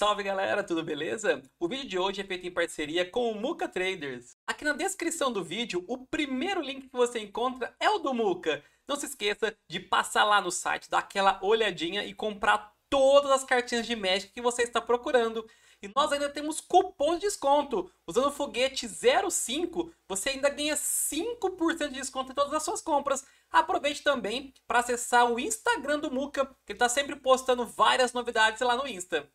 Salve galera, tudo beleza? O vídeo de hoje é feito em parceria com o Muka Traders. Aqui na descrição do vídeo, o primeiro link que você encontra é o do Muka. Não se esqueça de passar lá no site, dar aquela olhadinha e comprar todas as cartinhas de Magic que você está procurando. E nós ainda temos cupom de desconto. Usando o foguete 05, você ainda ganha 5% de desconto em todas as suas compras. Aproveite também para acessar o Instagram do Muka, que está sempre postando várias novidades lá no Insta.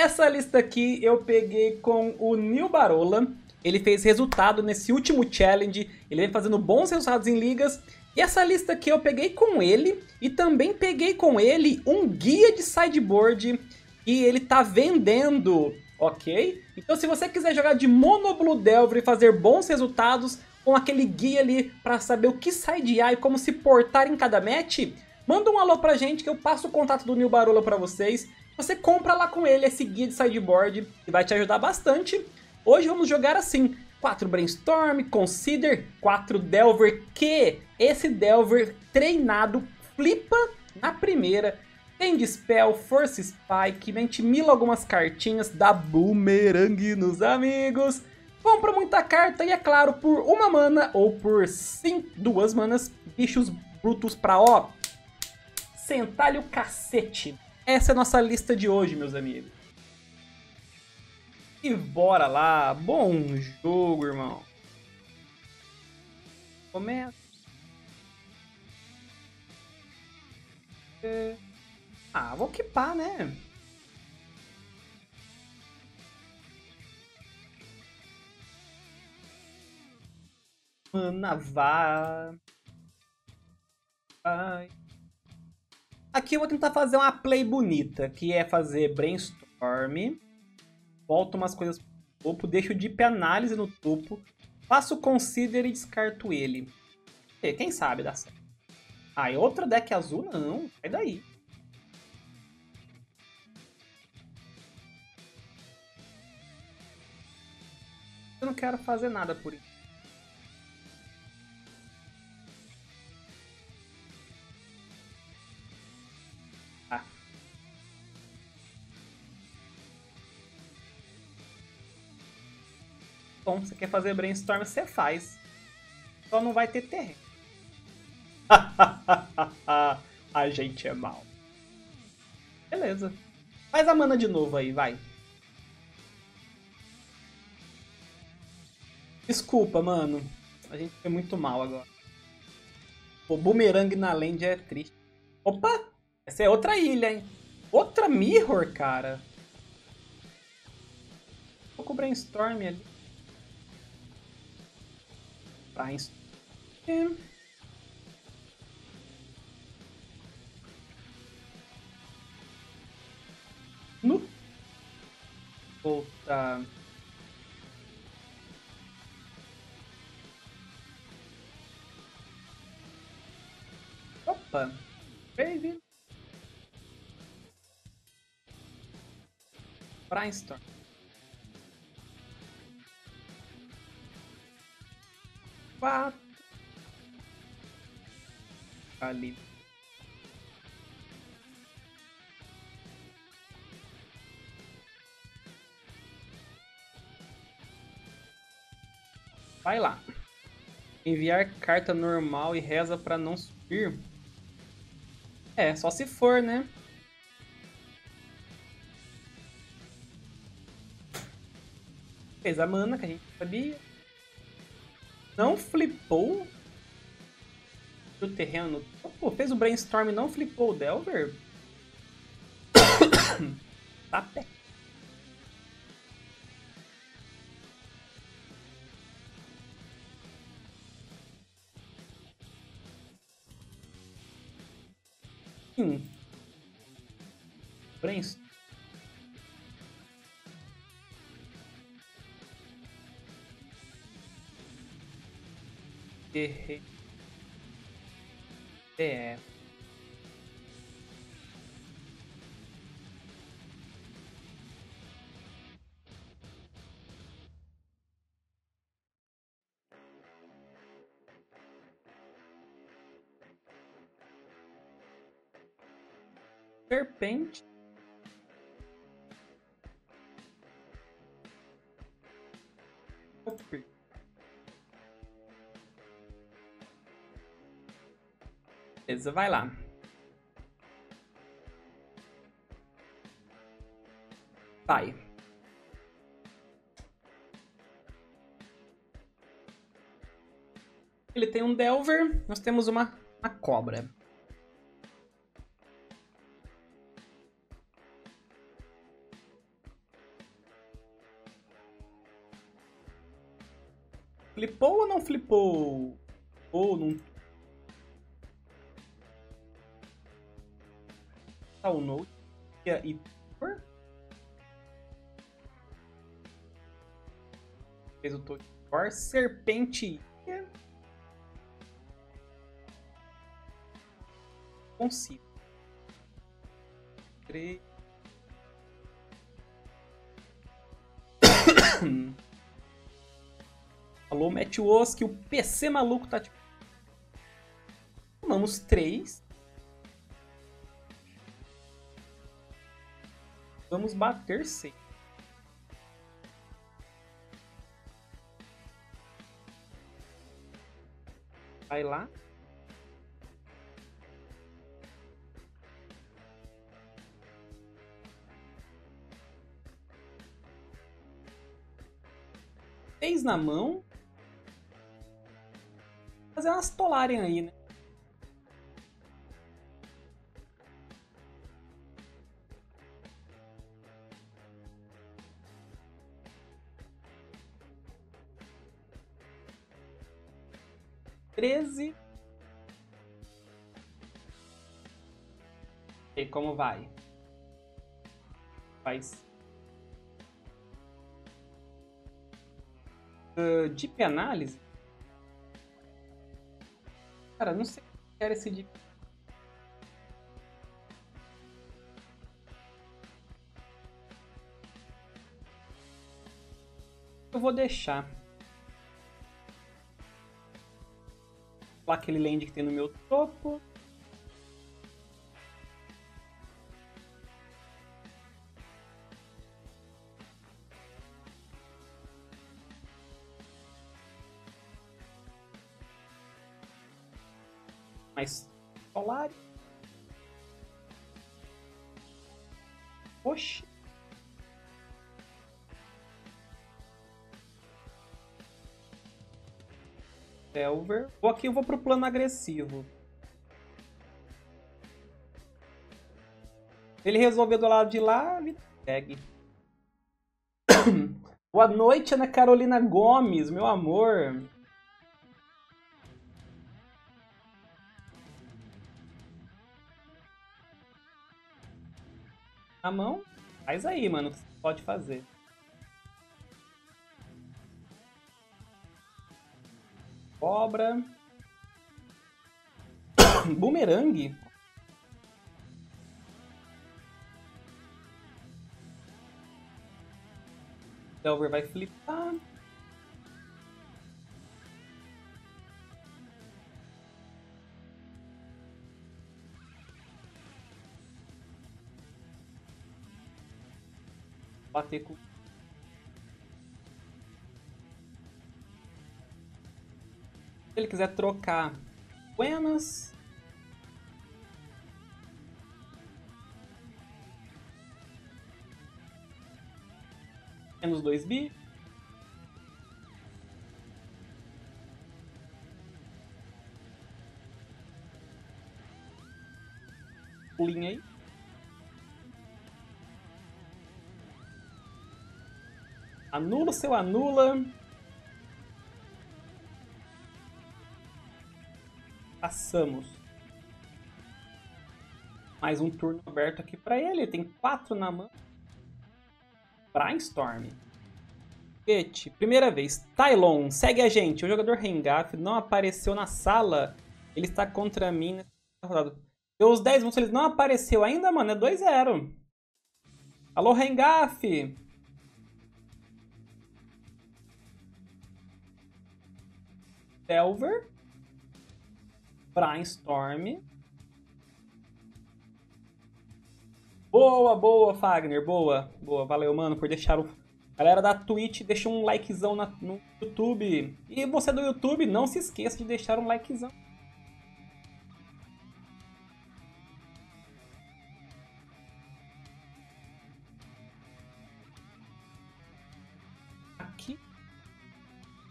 Essa lista aqui eu peguei com o Nil Barola. Ele fez resultado nesse último challenge. Ele vem fazendo bons resultados em ligas. E essa lista aqui eu peguei com ele. E também peguei com ele um guia de sideboard. E ele tá vendendo, ok? Então se você quiser jogar de Mono Blue Delver e fazer bons resultados com aquele guia ali para saber o que sidear e como se portar em cada match, manda um alô pra gente que eu passo o contato do Nil Barola pra vocês você compra lá com ele esse guia de sideboard que vai te ajudar bastante. Hoje vamos jogar assim, 4 Brainstorm, Consider, 4 Delver, que esse Delver treinado flipa na primeira, tem Dispel, Force Spike, ventimila algumas cartinhas, dá boomerang nos amigos, compra muita carta e é claro, por uma mana ou por sim, duas manas, bichos brutos pra ó, sentar-lhe o cacete. Essa é a nossa lista de hoje, meus amigos. E bora lá. Bom jogo, irmão. Começa. Ah, vou equipar, né? Mana, vá. Vai. Aqui eu vou tentar fazer uma play bonita, que é fazer brainstorm, volto umas coisas pro topo, deixo deep análise no topo, faço consider e descarto ele. E, quem sabe dá certo. Ah, e outra deck azul? Não, sai daí. Eu não quero fazer nada por isso. Bom. Você quer fazer brainstorm, você faz. Só não vai ter terreno. a gente é mal. Beleza. Faz a mana de novo aí, vai. Desculpa, mano. A gente foi muito mal agora. O boomerang na land é triste. Opa! Essa é outra ilha, hein? Outra mirror, cara. Tô com o brainstorm ali. Einstein. No. Voltar. Opa! Baby! Brainstorm. Quatro. Ali. Vai lá. Enviar carta normal e reza para não subir. É, só se for, né? Fez a mana que a gente sabia não flipou o terreno. Pô, fez o brainstorm e não flipou o Delver? tá pé. Hum. Brainstorm. Guerreiro. É. Beleza, vai lá. Vai. Ele tem um Delver, nós temos uma, uma cobra. Flipou ou não flipou? Ou não. Note e Fez o. Serpente. Consigo. Três. Mete o osso que o PC maluco tá tipo. Tomamos três. Vamos bater seis. Vai lá. Seis na mão fazer umas tolarem aí, né? Treze. E como vai? Faz. Uh, deep análise? Cara, não sei se quero esse de. Eu vou deixar. Aquele land que tem no meu topo. Delver. Ou aqui eu vou pro plano agressivo. Ele resolveu do lado de lá, ele segue. Boa noite, Ana Carolina Gomes, meu amor. na mão, faz aí, mano, o que você pode fazer. Cobra. Boomerang. Delver vai flipar. bater com. Ele quiser trocar Buenas. Menos 2 bi. Pulinha aí. Anula o seu anula. Passamos. Mais um turno aberto aqui para ele. Tem quatro na mão. Brainstorm. Pet, primeira vez. Tylon, segue a gente. O jogador Rengaf não apareceu na sala. Ele está contra mim nessa rodada. Deu os 10 minutos, ele não apareceu ainda, mano. É 2-0. Alô, Rengaf. Delver, Brainstorm, Boa, boa, Fagner, boa. Boa, valeu, mano, por deixar o... Galera da Twitch, deixa um likezão na, no YouTube. E você do YouTube, não se esqueça de deixar um likezão. Aqui,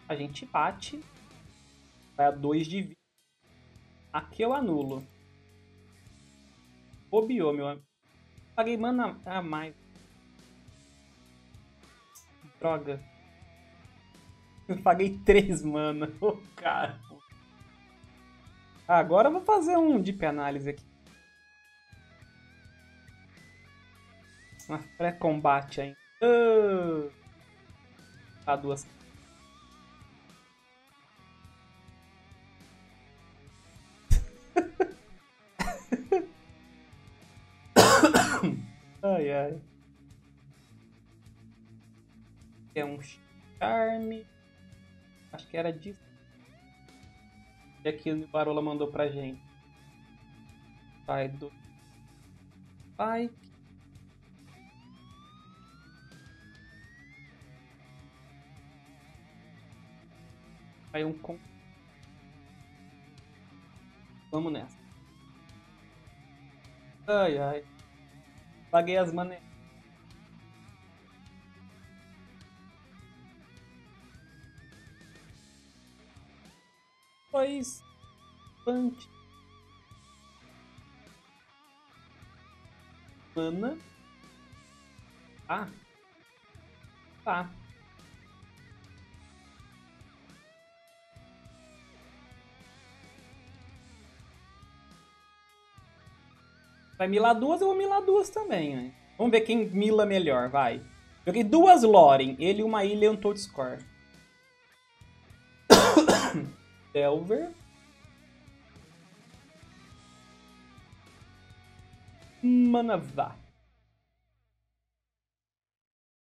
a gente bate. Vai a 2 de vida. Aqui eu anulo. Bobeou, meu amigo. Paguei mana a mais. Droga. Eu paguei 3 mana. Ô, oh, cara. Agora eu vou fazer um deep análise aqui. Uma pré-combate ainda. Uh, a duas ai, ai. É um charme. Acho que era disso. E aqui o Barola mandou pra gente. Vai do. Vai. Vai um com. Vamos nessa. Ai, ai. Paguei as mané. Pois. Punch. Mana. Ah. Tá. Vai milar duas, eu vou milar duas também, né? Vamos ver quem mila melhor, vai. Joguei duas Loren, ele, uma ilha e um Toad Score. Delver. Manavá.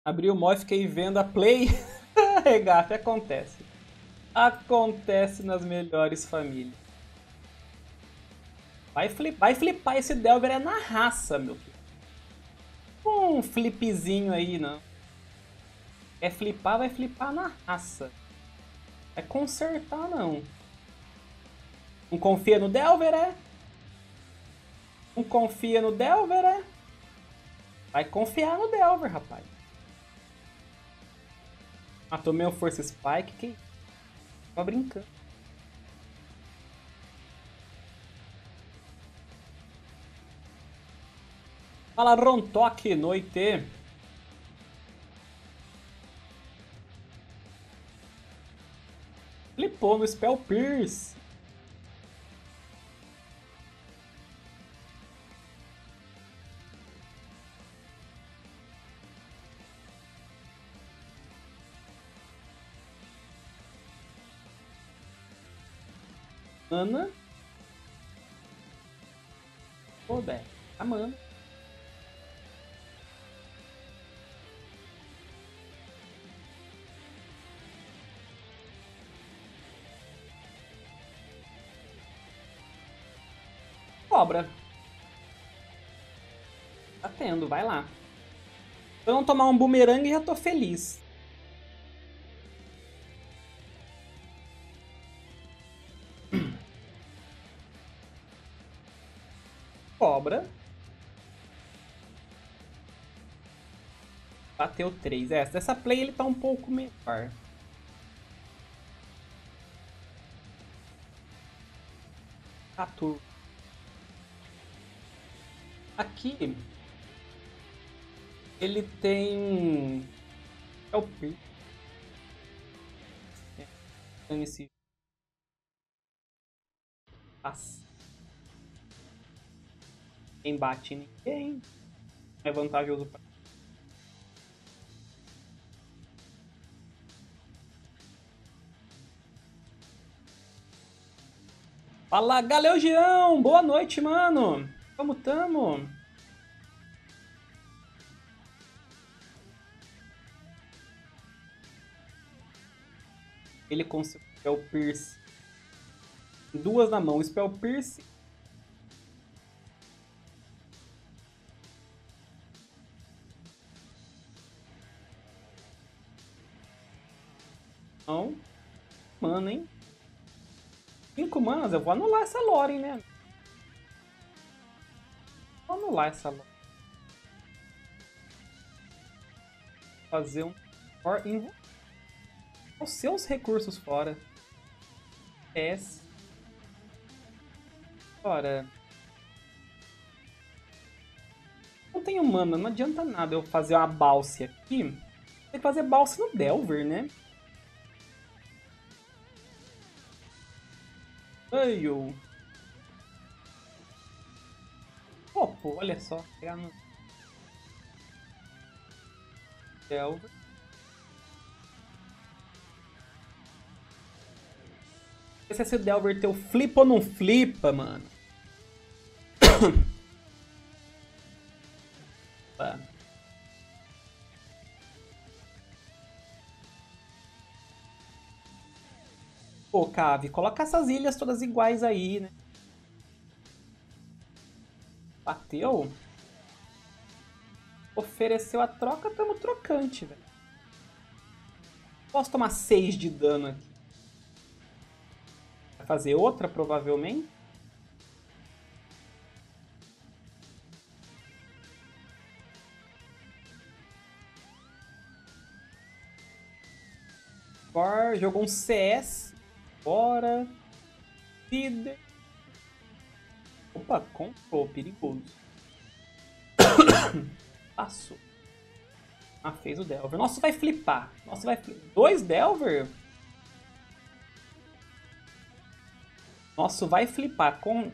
Abri o mod fiquei vendo a play. Regata, acontece. Acontece nas melhores famílias. Vai, flip, vai flipar esse Delver é na raça, meu filho. Um flipzinho aí, não. Quer flipar, vai flipar na raça. É consertar, não. Não confia no Delver, é? Não confia no Delver, é? Vai confiar no Delver, rapaz. Ah, tomei um Force Spike, que... Tô brincando. Fala Rontoque, noite. Flipou no Spell Pierce. Ana. Pô, Beck. Cobra. Tá tendo, vai lá. Então, tomar um bumerangue já tô feliz. Cobra. Bateu 3. É, essa play ele tá um pouco melhor. Catur. Aqui ele tem é o P. Esse passa. Quem bate ninguém. É vantajoso para Fala, Galeugião! Boa noite, mano! Como tamo? Ele conseguiu Spell Pierce. Duas na mão, Spell Pierce. Não. Mana, hein? Cinco manas, eu vou anular essa Loren, né? Anular essa. Fazer um... Os seus recursos fora. S. Ora... Não tenho mana, não adianta nada eu fazer uma balse aqui. Tem que fazer balse no Delver, né? Ai, eu... Olha só. Pegar no... Delver. Esse se o Delver teu flipa ou não flipa, mano. Pô, Cave, coloca essas ilhas todas iguais aí, né? Bateu? Ofereceu a troca, tamo trocante, velho. Posso tomar 6 de dano aqui. Vai fazer outra, provavelmente. jogou um CS Bora. Líder. Opa, comprou, perigoso. Passou. Ah, fez o Delver. Nossa, vai flipar. Nossa, vai flipar. Dois Delver? Nossa, vai flipar com...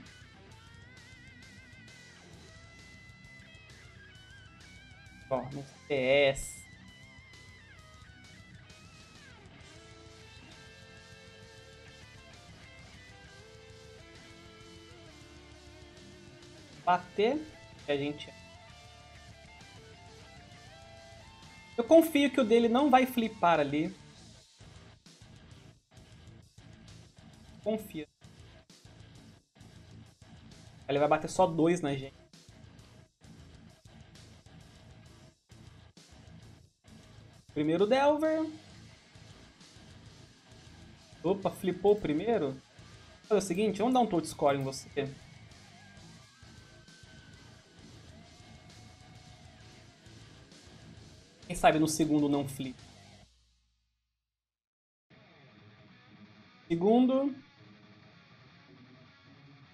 Ó, no CS. Bater que a gente. Eu confio que o dele não vai flipar ali. Confia. Ele vai bater só dois na gente. Primeiro Delver. Opa, flipou o primeiro? Olha o seguinte, vamos dar um touch score em você. Sabe no segundo não flip. Segundo.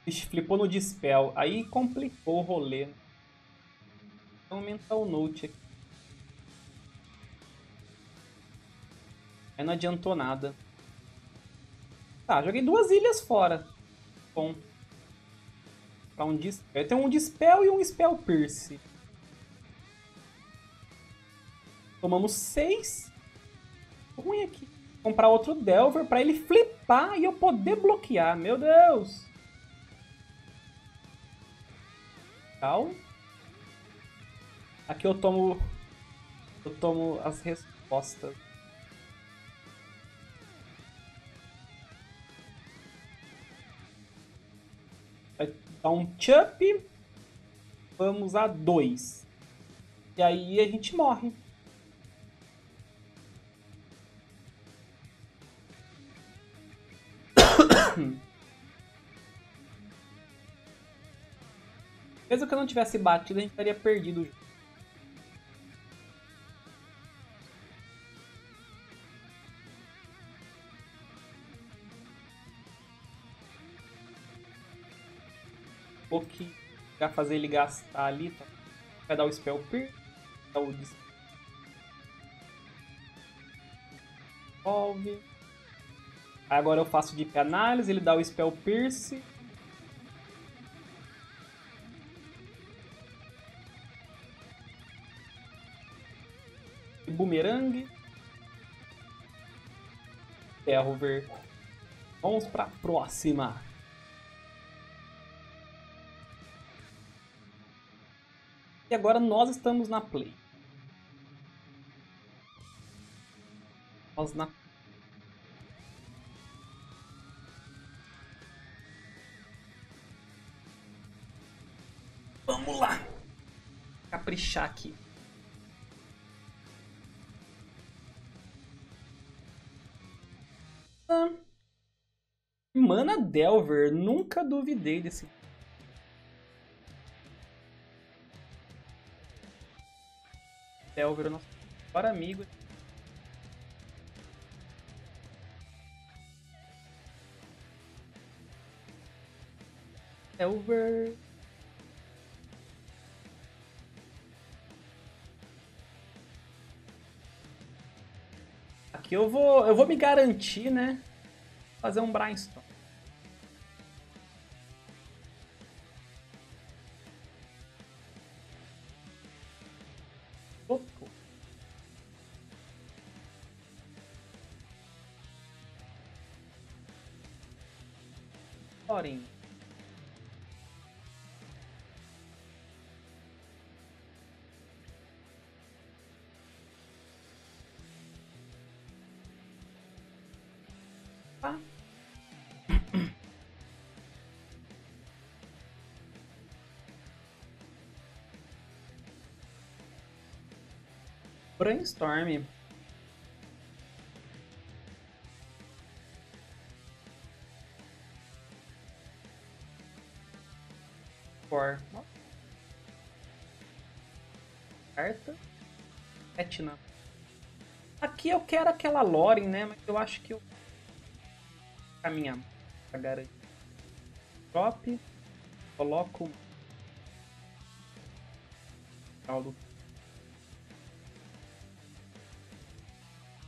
Ixi, flipou no Dispel. Aí complicou o rolê. Vou aumentar o note aqui. Aí não adiantou nada. Tá, joguei duas ilhas fora. Bom. Pra um Dispel. Tem um Dispel e um Spell Pierce. Tomamos 6. Ruim aqui. Comprar outro Delver pra ele flipar e eu poder bloquear. Meu Deus. Calma. Aqui eu tomo... Eu tomo as respostas. Vai dar um chup. Vamos a 2. E aí a gente morre. Mesmo que eu não tivesse batido, a gente teria perdido o. Um pouquinho fazer ele gastar ali, tá? Vai dar o Spell Peer, dar o Devolve. Agora eu faço Deep Análise, ele dá o Spell Pierce. Boomerang. Ferro verde. Vamos para próxima. E agora nós estamos na play. Nós na Aqui. Mana Delver, nunca duvidei desse. Delver, nosso melhor amigo. Delver. Aqui eu vou, eu vou me garantir, né? Fazer um brainstorm. Brainstorm. For. Carta. Etna. Aqui eu quero aquela Loren, né? Mas eu acho que eu... Caminhar pra garantir. Drop. Coloco... Caldo.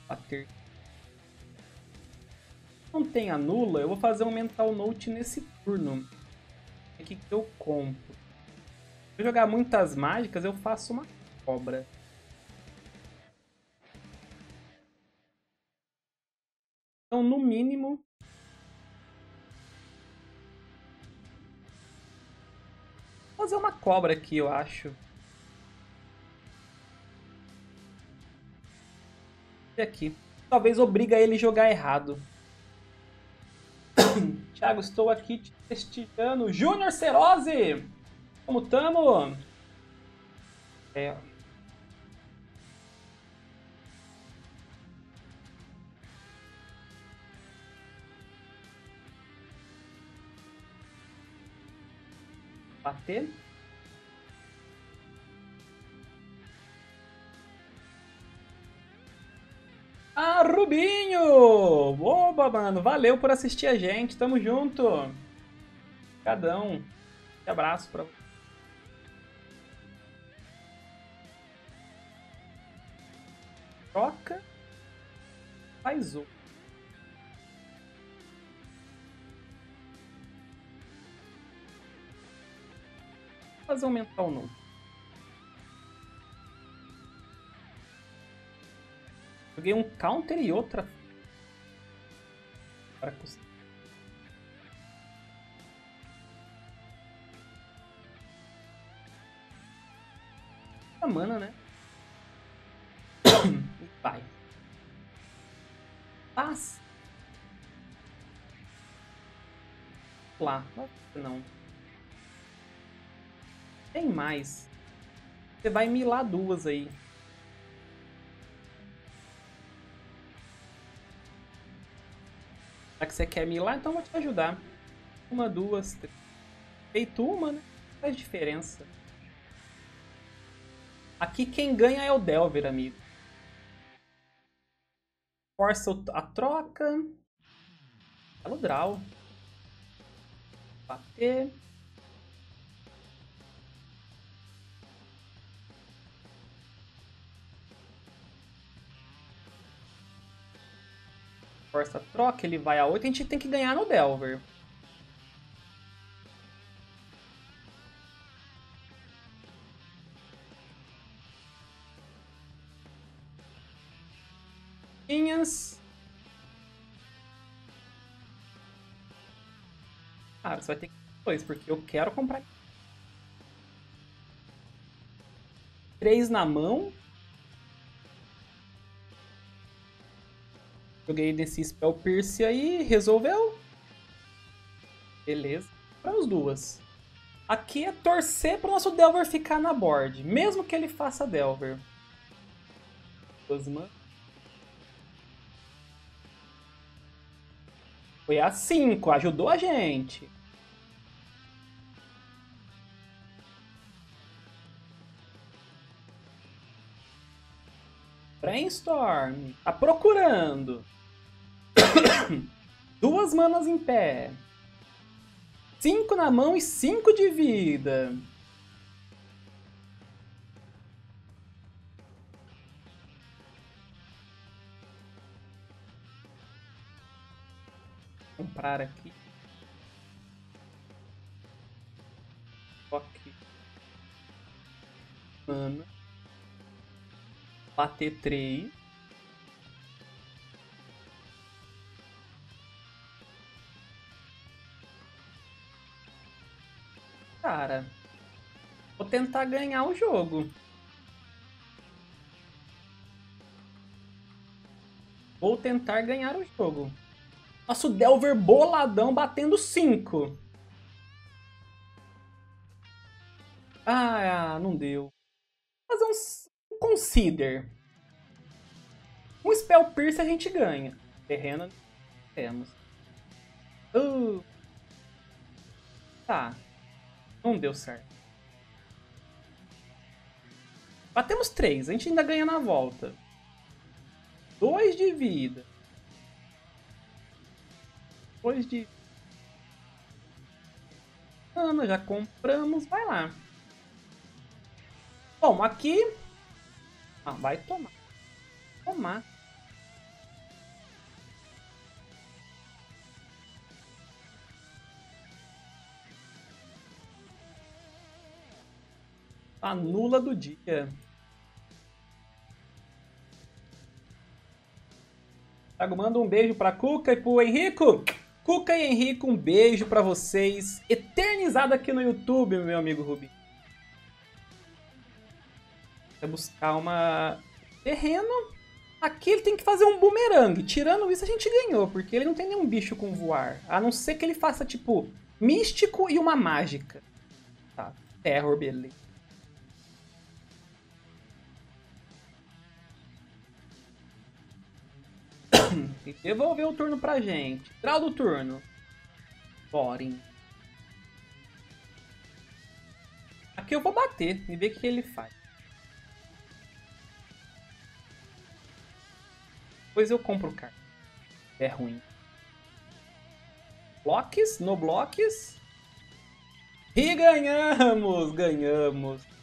Bater. Não tem anula, eu vou fazer um Mental Note nesse turno que, que eu compro? Se eu jogar muitas mágicas, eu faço uma cobra. Então, no mínimo... Fazer uma cobra aqui, eu acho. Aqui. Talvez obriga ele a jogar errado. Thiago, estou aqui te prestigiando. Júnior Cerose! Como tamo? É. Bater. Ah, Rubinho! Oba, mano, valeu por assistir a gente, tamo junto. Cadão. Um abraço pra Troca. Faz o. Fazer um mental novo. Joguei um counter e outra. Para. A mana, né? e vai. Paz. Lá. Não. Tem mais. Você vai milar duas aí. Que você quer me ir lá, então eu vou te ajudar. Uma, duas, três. Feito uma, né? Faz diferença. Aqui quem ganha é o Delver, amigo. Força a troca. Belo draw. Bater. Força troca, ele vai a 8, a gente tem que ganhar no Delver. Minhas. Cara, você vai ter que dois, porque eu quero comprar. Três na mão. Joguei nesse Spell Pierce aí, resolveu. Beleza. Para as duas. Aqui é torcer para o nosso Delver ficar na board, mesmo que ele faça Delver. Duas man. Foi a 5, ajudou a gente. Brainstorm. Tá procurando. Duas manas em pé. Cinco na mão e cinco de vida. Comprar aqui. Ok. Mana. Bater três. Tentar ganhar o jogo. Vou tentar ganhar o jogo. Nosso Delver boladão batendo 5. Ah, não deu. Fazer um, um Consider. Um Spell Pierce a gente ganha. Terreno temos. Uh. Tá. Não deu certo. Batemos três, a gente ainda ganha na volta. Dois de vida. Dois de... Ana, já compramos, vai lá. Bom, aqui... Ah, vai tomar. Tomar. A nula do dia. Thiago, manda um beijo pra Cuca e pro Henrico. Cuca e Henrico, um beijo pra vocês. Eternizado aqui no YouTube, meu amigo Rubi. Vai buscar uma terreno. Aqui ele tem que fazer um bumerangue. Tirando isso, a gente ganhou, porque ele não tem nenhum bicho com voar. A não ser que ele faça, tipo, místico e uma mágica. Tá, terror, beleza. Devolveu o turno pra gente. Draw do turno. Thorin. Aqui eu vou bater e ver o que ele faz. Depois eu compro o cara. É ruim. Blocks, no blocks. E ganhamos, ganhamos.